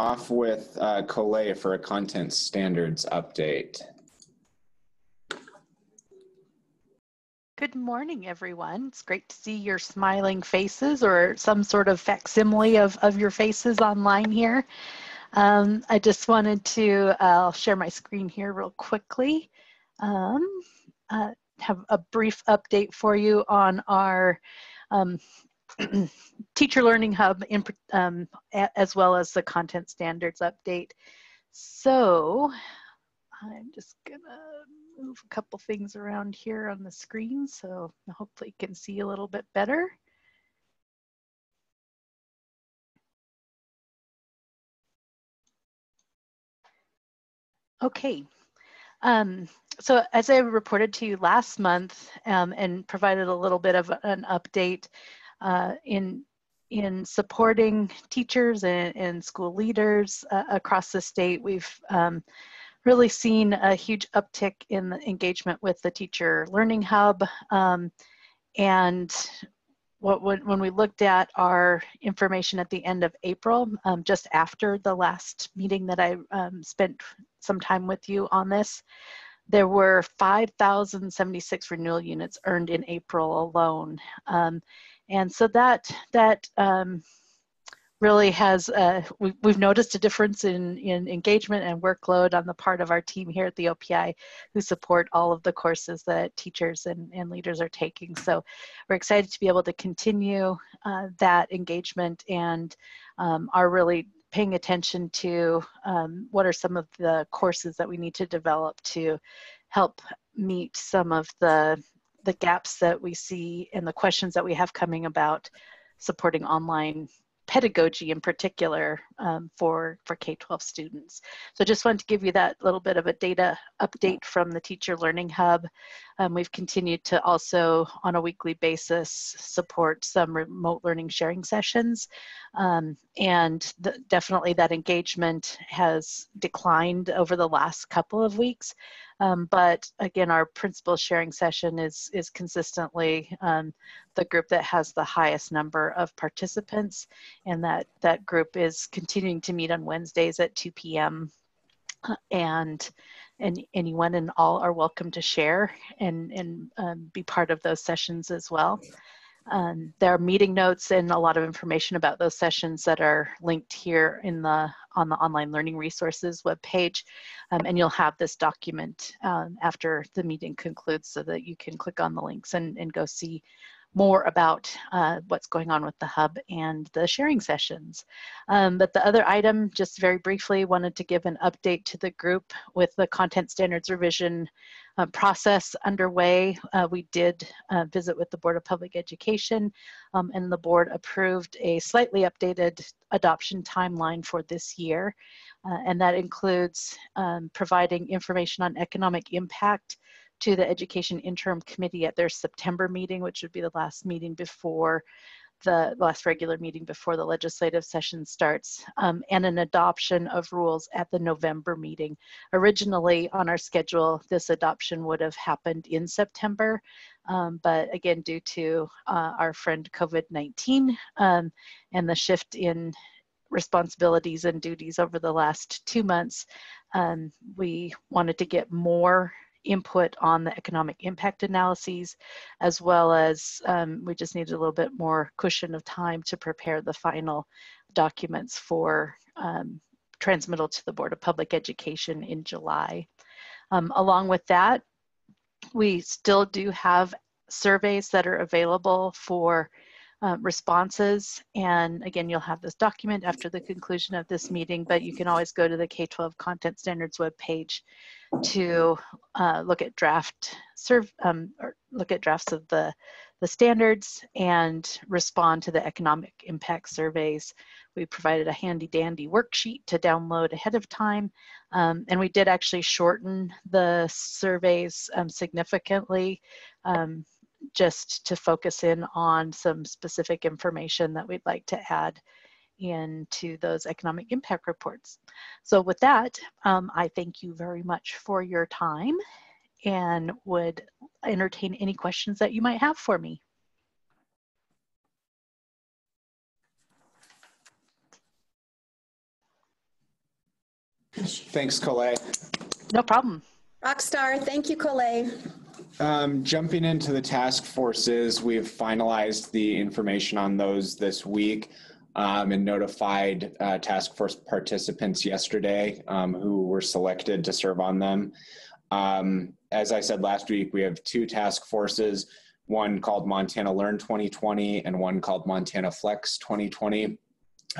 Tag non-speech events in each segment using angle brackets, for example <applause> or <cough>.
off with uh, Colette for a content standards update. Good morning, everyone. It's great to see your smiling faces or some sort of facsimile of, of your faces online here. Um, I just wanted to uh, share my screen here real quickly. Um, uh, have a brief update for you on our um, <clears throat> Teacher Learning Hub in, um, as well as the content standards update. So I'm just gonna move a couple things around here on the screen so hopefully you can see a little bit better. Okay, um, so as I reported to you last month um, and provided a little bit of an update uh, in in supporting teachers and, and school leaders uh, across the state, we've um, really seen a huge uptick in the engagement with the Teacher Learning Hub. Um, and what, when, when we looked at our information at the end of April, um, just after the last meeting that I um, spent some time with you on this, there were 5,076 renewal units earned in April alone. Um, and so that, that um, really has uh, we, we've noticed a difference in in engagement and workload on the part of our team here at the OPI who support all of the courses that teachers and, and leaders are taking. So we're excited to be able to continue uh, that engagement and um, are really paying attention to um, what are some of the courses that we need to develop to help meet some of the the gaps that we see and the questions that we have coming about supporting online pedagogy in particular um, for, for K-12 students. So just wanted to give you that little bit of a data update from the Teacher Learning Hub. Um, we've continued to also on a weekly basis support some remote learning sharing sessions um, and the, definitely that engagement has declined over the last couple of weeks. Um, but again, our principal sharing session is, is consistently um, the group that has the highest number of participants. And that, that group is continuing to meet on Wednesdays at 2 p.m. Uh, and and anyone and all are welcome to share and, and um, be part of those sessions as well. Um, there are meeting notes and a lot of information about those sessions that are linked here in the on the online learning resources webpage. Um, and you'll have this document um, after the meeting concludes so that you can click on the links and, and go see more about uh, what's going on with the hub and the sharing sessions. Um, but the other item, just very briefly, wanted to give an update to the group with the content standards revision uh, process underway. Uh, we did uh, visit with the Board of Public Education um, and the board approved a slightly updated adoption timeline for this year. Uh, and that includes um, providing information on economic impact to the Education Interim Committee at their September meeting, which would be the last meeting before the last regular meeting before the legislative session starts, um, and an adoption of rules at the November meeting. Originally on our schedule, this adoption would have happened in September, um, but again, due to uh, our friend COVID-19 um, and the shift in responsibilities and duties over the last two months, um, we wanted to get more input on the economic impact analyses, as well as um, we just needed a little bit more cushion of time to prepare the final documents for um, transmittal to the Board of Public Education in July. Um, along with that, we still do have surveys that are available for uh, responses. And again, you'll have this document after the conclusion of this meeting, but you can always go to the K-12 Content Standards webpage to uh, look at draft serve um, or look at drafts of the the standards and respond to the economic impact surveys. We provided a handy dandy worksheet to download ahead of time. Um, and we did actually shorten the surveys um, significantly um, just to focus in on some specific information that we'd like to add into those economic impact reports. So with that, um, I thank you very much for your time and would entertain any questions that you might have for me. Thanks, Colette. No problem. Rockstar, thank you, Colette. Um, jumping into the task forces, we've finalized the information on those this week um, and notified uh, task force participants yesterday um, who were selected to serve on them. Um, as I said last week, we have two task forces, one called Montana Learn 2020 and one called Montana Flex 2020.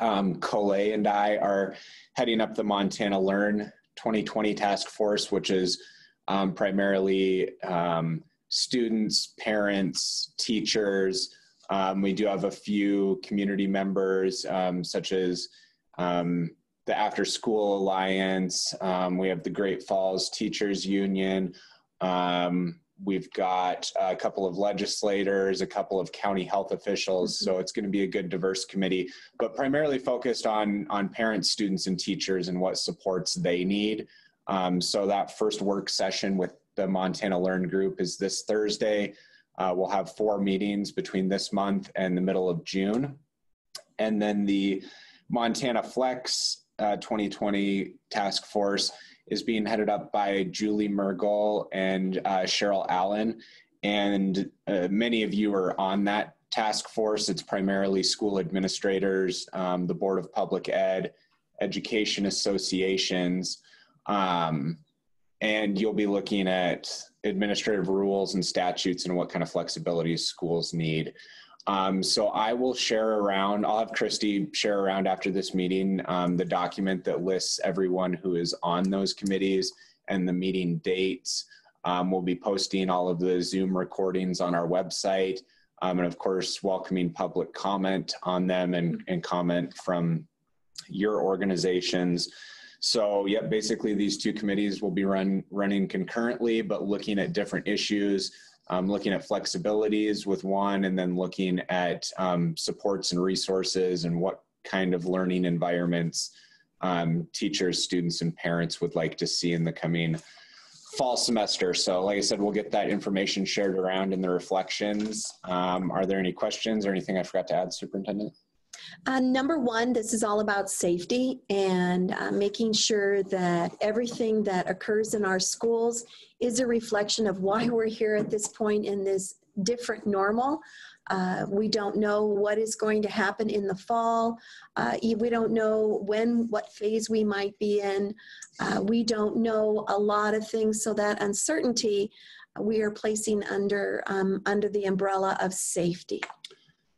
Um, Colette and I are heading up the Montana Learn 2020 task force, which is um, primarily um, students, parents, teachers. Um, we do have a few community members, um, such as um, the After School Alliance. Um, we have the Great Falls Teachers Union. we've got a couple of legislators, a couple of county health officials. So it's going to be a good, diverse committee, but primarily focused on on parents, students, and teachers and what supports they need. Um, so that first work session with the Montana Learn group is this Thursday. Uh, we'll have four meetings between this month and the middle of June. And then the Montana Flex uh, 2020 task force is being headed up by Julie Murgel and uh, Cheryl Allen. And uh, many of you are on that task force. It's primarily school administrators, um, the Board of Public Ed, education associations, um, and you'll be looking at administrative rules and statutes and what kind of flexibility schools need. Um, so I will share around, I'll have Christy share around after this meeting um, the document that lists everyone who is on those committees and the meeting dates. Um, we'll be posting all of the Zoom recordings on our website. Um, and of course, welcoming public comment on them and, and comment from your organizations. So, yeah, basically these two committees will be run running concurrently, but looking at different issues, um, looking at flexibilities with one, and then looking at um, supports and resources and what kind of learning environments um, teachers, students, and parents would like to see in the coming fall semester. So, like I said, we'll get that information shared around in the reflections. Um, are there any questions or anything I forgot to add, Superintendent? Uh, number one, this is all about safety and uh, making sure that everything that occurs in our schools is a reflection of why we're here at this point in this different normal. Uh, we don't know what is going to happen in the fall. Uh, we don't know when, what phase we might be in. Uh, we don't know a lot of things, so that uncertainty we are placing under um, under the umbrella of safety.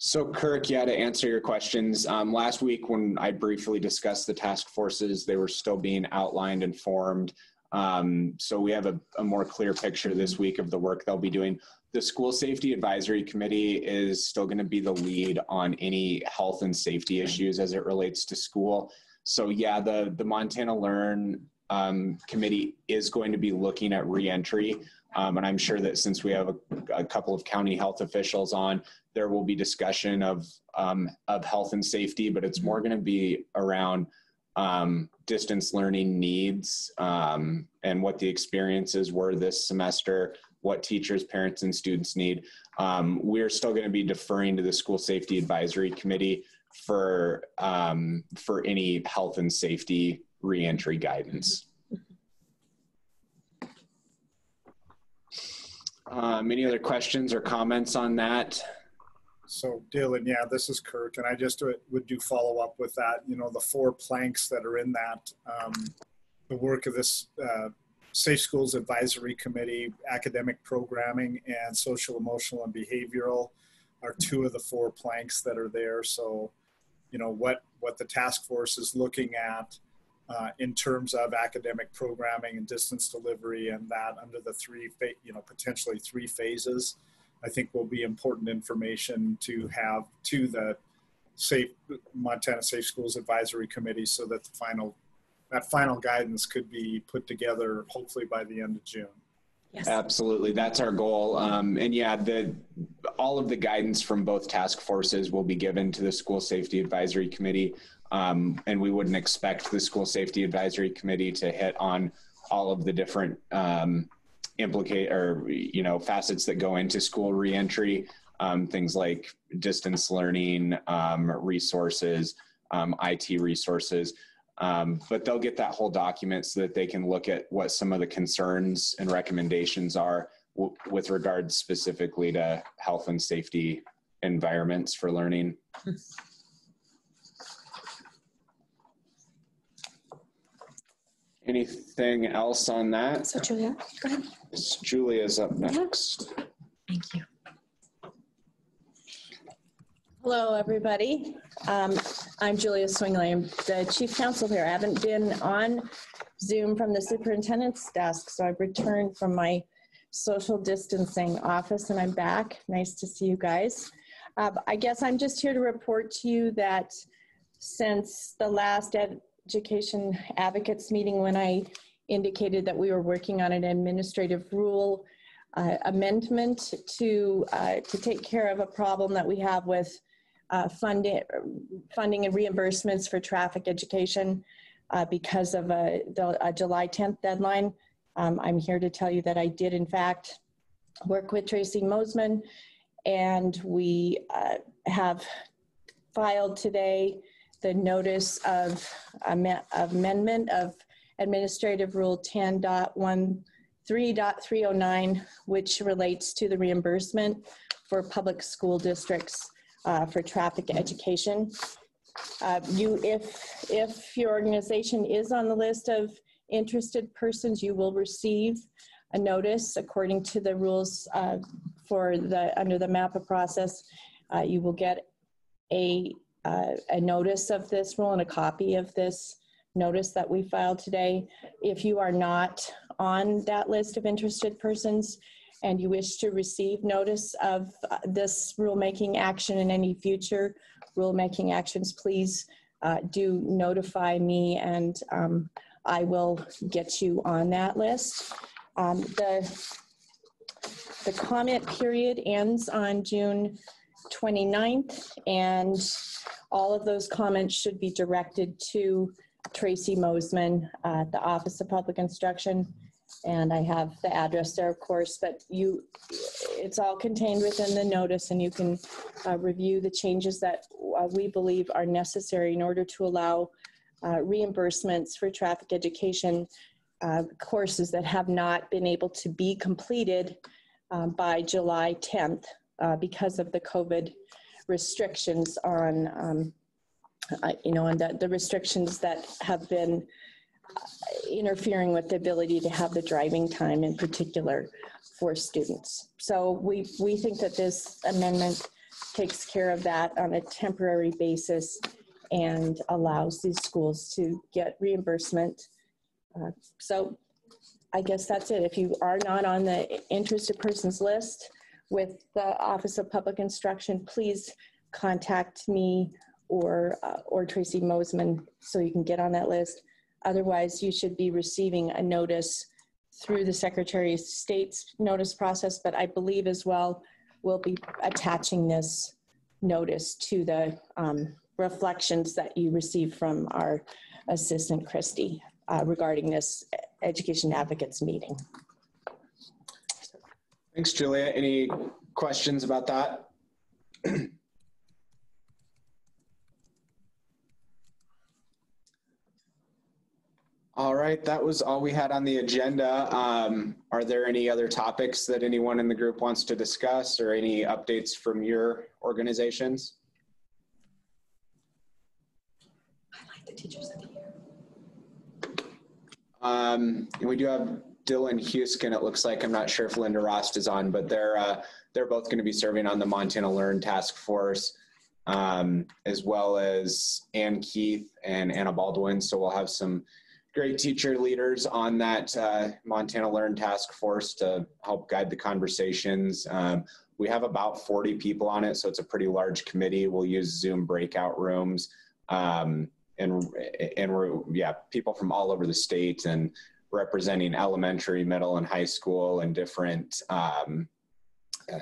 So, Kirk, yeah, to answer your questions, um, last week when I briefly discussed the task forces, they were still being outlined and formed. Um, so, we have a, a, more clear picture this week of the work they'll be doing. The School Safety Advisory Committee is still going to be the lead on any health and safety issues as it relates to school. So, yeah, the, the Montana Learn um, Committee is going to be looking at reentry. Um, and I'm sure that since we have a, a, couple of county health officials on, there will be discussion of um, of health and safety, but it's more going to be around um, distance learning needs um, and what the experiences were this semester, what teachers, parents, and students need. Um, we're still going to be deferring to the School Safety Advisory Committee for um, for any health and safety reentry guidance. Um, any other questions or comments on that? So Dylan, yeah, this is Kirk, and I just would do follow up with that. You know, the four planks that are in that, um, the work of this uh, Safe Schools Advisory Committee, academic programming, and social, emotional, and behavioral are two of the four planks that are there. So, you know, what what the task force is looking at uh, in terms of academic programming and distance delivery, and that under the three, you know, potentially three phases I think will be important information to have to the safe Montana Safe Schools Advisory Committee so that the final that final guidance could be put together hopefully by the end of June. Yes. Absolutely, that's our goal. Um, and yeah, the all of the guidance from both task forces will be given to the School Safety Advisory Committee, um, and we wouldn't expect the School Safety Advisory Committee to hit on all of the different um, implicate or you know facets that go into school reentry um, things like distance learning um, resources um, it resources Um, but they'll get that whole document so that they can look at what some of the concerns and recommendations are w- with regards specifically to health and safety environments for learning. <laughs> Anything else on that? So Julia, go ahead. Miss Julia's up next. Thank you. Hello, everybody. Um, I'm Julia Swingley. I'm the chief counsel here. I haven't been on Zoom from the superintendent's desk, so I've returned from my social distancing office and I'm back. Nice to see you guys. Uh, I guess I'm just here to report to you that since the last education advocates meeting when I indicated that we were working on an administrative rule uh, amendment to uh, to take care of a problem that we have with uh, funding funding and reimbursements for traffic education uh, because of a, the, a July 10th deadline. Um, I'm here to tell you that I did in fact work with Tracy Mosman and we uh, have filed today the notice of, am- amendment of Administrative Rule 10.13.309, which relates to the reimbursement for public school districts uh, for traffic education. Uh, You, if, if your organization is on the list of interested persons, you will receive a notice according to the rules uh, for the, under the MAPA process. Uh, You will get a, uh, a notice of this rule and a copy of this notice that we filed today. If you are not on that list of interested persons and you wish to receive notice of uh, this rulemaking action and any future rulemaking actions, please uh, do notify me and um, I will get you on that list. Um, The, the comment period ends on June 29th, and all of those comments should be directed to Tracy Mosman uh, at the Office of Public Instruction. And I have the address there, of course, but you, it's all contained within the notice, and you can uh, review the changes that uh, we believe are necessary in order to allow uh, reimbursements for traffic education uh, courses that have not been able to be completed um, by July 10th uh, because of the COVID restrictions on, um, uh, you know, and the, the restrictions that have been uh, interfering with the ability to have the driving time in particular for students. So we, we think that this amendment takes care of that on a temporary basis and allows these schools to get reimbursement. Uh, So I guess that's it. If you are not on the interested persons list with the Office of Public Instruction, please contact me or, uh, or Tracy Mosman so you can get on that list. Otherwise, you should be receiving a notice through the Secretary of State's notice process, but I believe as well, we'll be attaching this notice to the um, reflections that you received from our Assistant Christie uh, regarding this Education Advocates meeting. Thanks, Julia. Any questions about that? <clears throat> All right, that was all we had on the agenda. Um, are there any other topics that anyone in the group wants to discuss or any updates from your organizations? Highlight the teachers of the year. Um, and we do have Dylan Huisken, it looks like. I'm not sure if Linda Rost is on, but they're, uh, they're both going to be serving on the Montana Learn Task Force, um, as well as Ann Keith and Anna Baldwin. So we'll have some great teacher leaders on that uh, Montana Learn Task Force to help guide the conversations. Um, we have about 40 people on it, so it's a pretty large committee. We'll use Zoom breakout rooms. Um, and and we're yeah people from all over the state and representing elementary middle and high school and different um, uh,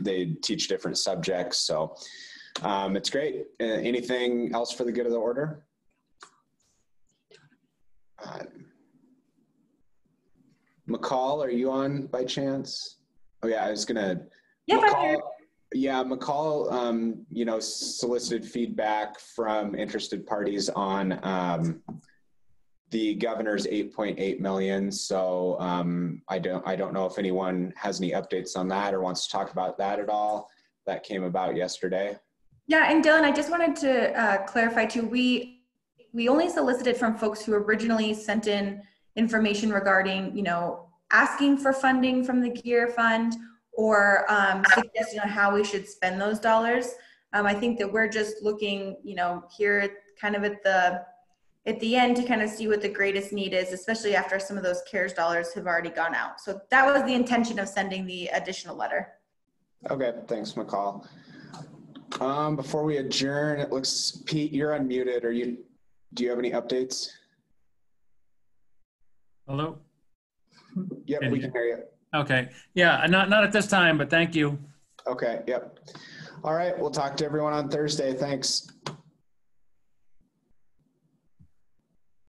they teach different subjects. So um, it's great. Uh, anything else for the good of the order? Uh, mccall are you on by chance? Oh yeah i was gonna Yep, McCall. Yeah, McCall, um, you know, solicited feedback from interested parties on um, the governor's 8.8 million. So um, I don't, I don't know if anyone has any updates on that or wants to talk about that at all. That came about yesterday. Yeah, and Dylan, I just wanted to uh, clarify too. We we only solicited from folks who originally sent in information regarding, you know, asking for funding from the GEER Fund or um, suggesting on how we should spend those dollars. Um, I think that we're just looking, you know, here kind of at the at the end to kind of see what the greatest need is, especially after some of those CARES dollars have already gone out. So that was the intention of sending the additional letter. Okay, thanks, McCall. Um, before we adjourn, it looks, Pete, you're unmuted. Are you, do you have any updates? Hello? Yep, Can we you- can hear you. Okay, yeah, not, not at this time, but thank you. Okay, yep. All right, we'll talk to everyone on Thursday. Thanks.